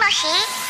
もしもし